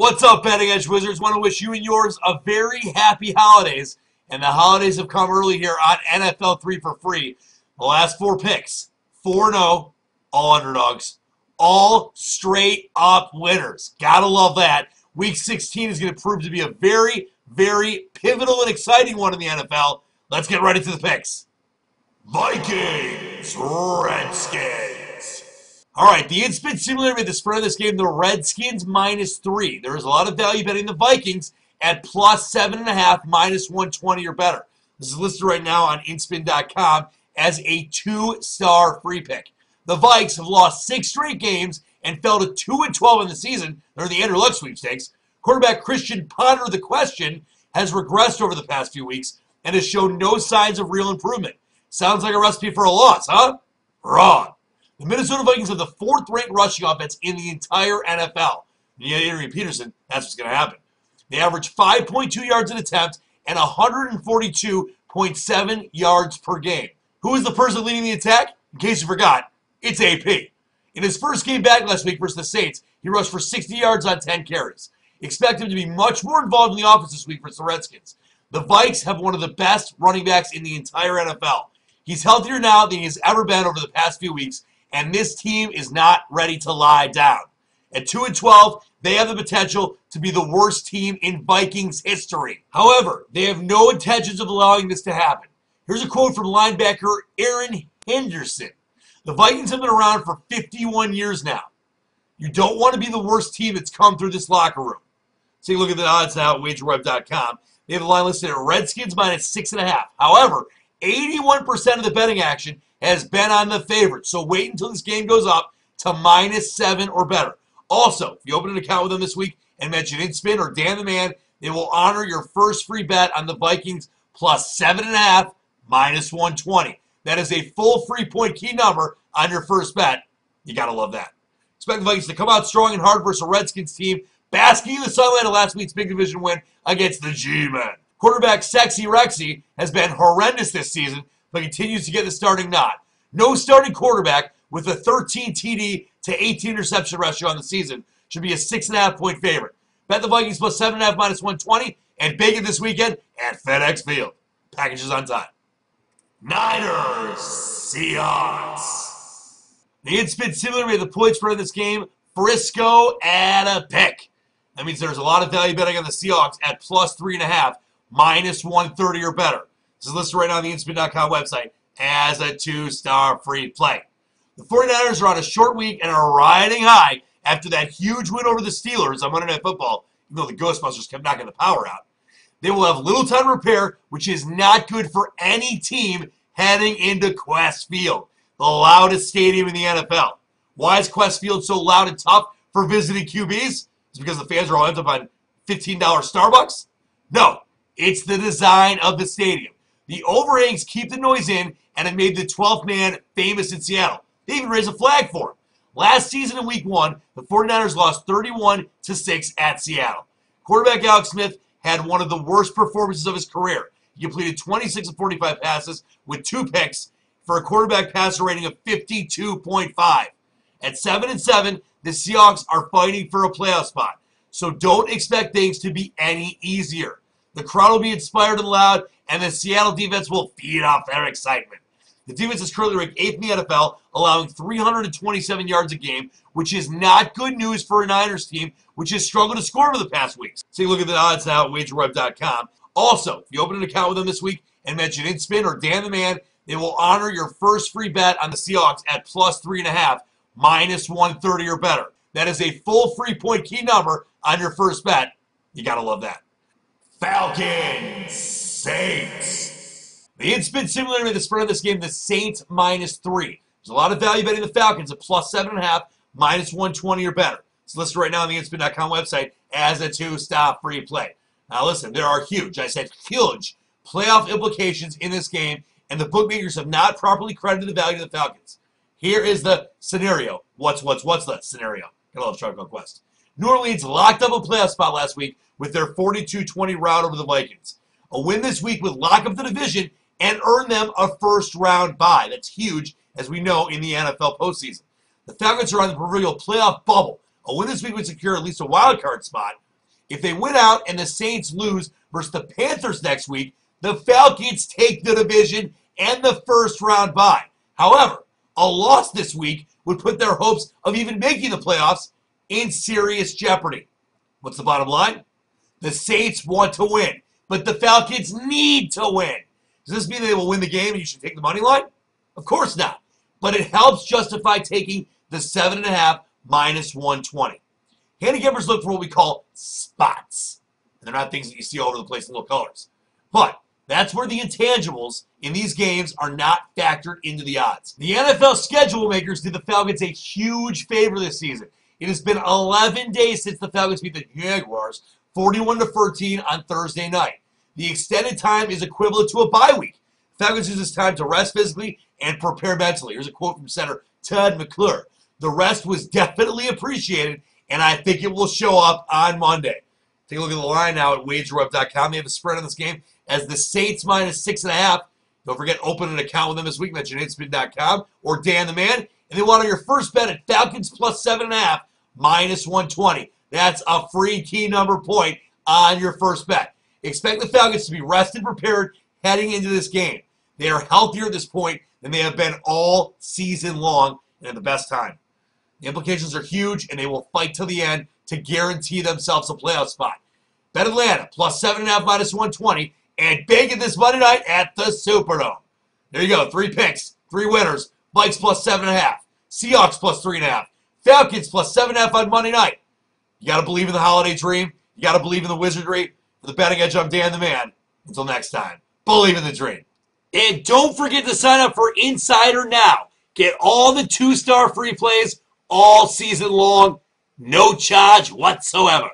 What's up, Betting Edge Wizards? Want to wish you and yours a very happy holidays. And the holidays have come early here on NFL 3 for free. The last four picks 4 0, all underdogs, all straight up winners. Gotta love that. Week 16 is going to prove to be a very, very pivotal and exciting one in the NFL. Let's get right into the picks. Vikings, Redskins. All right, the InSpin Simulator made the spread of this game the Redskins minus three. There is a lot of value betting the Vikings at plus seven and a half, minus 120 or better. This is listed right now on inspin.com as a two-star free pick. The Vikes have lost six straight games and fell to 2 and 12 in the season. They're the Andrew Luck sweepstakes. Quarterback Christian Ponder, the question, has regressed over the past few weeks and has shown no signs of real improvement. Sounds like a recipe for a loss, huh? Wrong. The Minnesota Vikings have the fourth ranked rushing offense in the entire NFL. And yet, Adrian Peterson, that's what's going to happen. They average 5.2 yards an attempt and 142.7 yards per game. Who is the person leading the attack? In case you forgot, it's AP. In his first game back last week versus the Saints, he rushed for 60 yards on 10 carries. Expect him to be much more involved in the offense this week versus the Redskins. The Vikes have one of the best running backs in the entire NFL. He's healthier now than he's ever been over the past few weeks, and this team is not ready to lie down. At 2 and 12, they have the potential to be the worst team in Vikings history. However, they have no intentions of allowing this to happen. Here's a quote from linebacker Erin Henderson. The Vikings have been around for 51 years now. You don't want to be the worst team that's come through this locker room. Take a look at the odds now at wagerweb.com. They have the line listed at Redskins minus six and a half. However, 81% of the betting action has been on the favorite. So wait until this game goes up to minus seven or better. Also, if you open an account with them this week and mention InSpin or Dan the Man, they will honor your first free bet on the Vikings plus seven and a half minus 120. That is a full free point key number on your first bet. You got to love that. Expect the Vikings to come out strong and hard versus a Redskins team, basking in the sunlight of last week's big division win against the G-Men. Quarterback Sexy Rexy has been horrendous this season, but continues to get the starting nod. No starting quarterback with a 13 TD to 18 interception ratio on the season should be a six and a half point favorite. Bet the Vikings plus seven and a half minus 120 and it this weekend at FedEx Field. Packages on time. Niners Seahawks. The InSpin Simulator made the points spread of this game. Frisco at a pick. That means there's a lot of value betting on the Seahawks at plus three and a half, minus 130 or better. This is listed right now on the InSpin.com website as a two-star free play. The 49ers are on a short week and are riding high after that huge win over the Steelers on Monday Night Football, even though the Ghostbusters kept knocking the power out. They will have little time to repair, which is not good for any team heading into Qwest Field, the loudest stadium in the NFL. Why is Qwest Field so loud and tough for visiting QBs? It's because the fans are all empty up on $15 Starbucks? No, it's the design of the stadium. The overhangs keep the noise in and it made the 12th man famous in Seattle. They even raised a flag for him. Last season in week one, the 49ers lost 31 to 6 at Seattle. Quarterback Alex Smith had one of the worst performances of his career. He completed 26 of 45 passes with two picks for a quarterback passer rating of 52.5. At 7 and 7, the Seahawks are fighting for a playoff spot. So don't expect things to be any easier. The crowd will be inspired and loud, and the Seattle defense will feed off their excitement. The defense is currently ranked 8th in the NFL, allowing 327 yards a game, which is not good news for a Niners team, which has struggled to score over the past weeks. Take a look at the odds now at wagerweb.com. Also, if you open an account with them this week and mention InSpin or Dan the Man, they will honor your first free bet on the Seahawks at plus three and a half, minus 130 or better. That is a full free point key number on your first bet. You got to love that. Falcons, Saints. The InSpin Simulator made the spread of this game the Saints minus three. There's a lot of value betting the Falcons at plus seven and a half, minus 120 or better. It's listed right now on the InSpin.com website as a two-stop free play. Now listen, there are huge, I said huge, playoff implications in this game, and the bookmakers have not properly credited the value of the Falcons. Here is the scenario. What's, what's, what's the scenario? Gotta love Tribe Quest. New Orleans locked up a playoff spot last week with their 42-20 rout over the Vikings. A win this week would lock up the division and earn them a first-round bye. That's huge, as we know, in the NFL postseason. The Falcons are on the proverbial playoff bubble. A win this week would secure at least a wild card spot. If they win out and the Saints lose versus the Panthers next week, the Falcons take the division and the first round bye. However, a loss this week would put their hopes of even making the playoffs in serious jeopardy. What's the bottom line? The Saints want to win, but the Falcons need to win. Does this mean they will win the game and you should take the money line? Of course not. But it helps justify taking the 7.5 minus 120. Handicappers look for what we call spots. And they're not things that you see all over the place in little colors. But that's where the intangibles in these games are not factored into the odds. The NFL schedule makers did the Falcons a huge favor this season. It has been 11 days since the Falcons beat the Jaguars 41 to 13 on Thursday night. The extended time is equivalent to a bye week. Falcons use this time to rest physically and prepare mentally. Here's a quote from center Todd McClure. The rest was definitely appreciated, and I think it will show up on Monday. Take a look at the line now at wagerweb.com. They have a spread on this game as the Saints minus six and a half. Don't forget, open an account with them this week. Mention InSpin.com or Dan the Man. And they want on your first bet at Falcons plus seven and a half, minus 120. That's a free key number point on your first bet. Expect the Falcons to be rested, prepared heading into this game. They are healthier at this point than they have been all season long and at the best time. The implications are huge, and they will fight till the end to guarantee themselves a playoff spot. Bet Atlanta plus seven and a half minus 120 and bacon this Monday night at the Superdome. There you go. Three picks, three winners. Vikes plus seven and a half. Seahawks plus three and a half. Falcons plus seven and a half on Monday night. You got to believe in the holiday dream. You got to believe in the wizardry. For the betting edge, I'm Dan the Man. Until next time, believe in the dream. And don't forget to sign up for Insider now. Get all the two star free plays all season long, no charge whatsoever.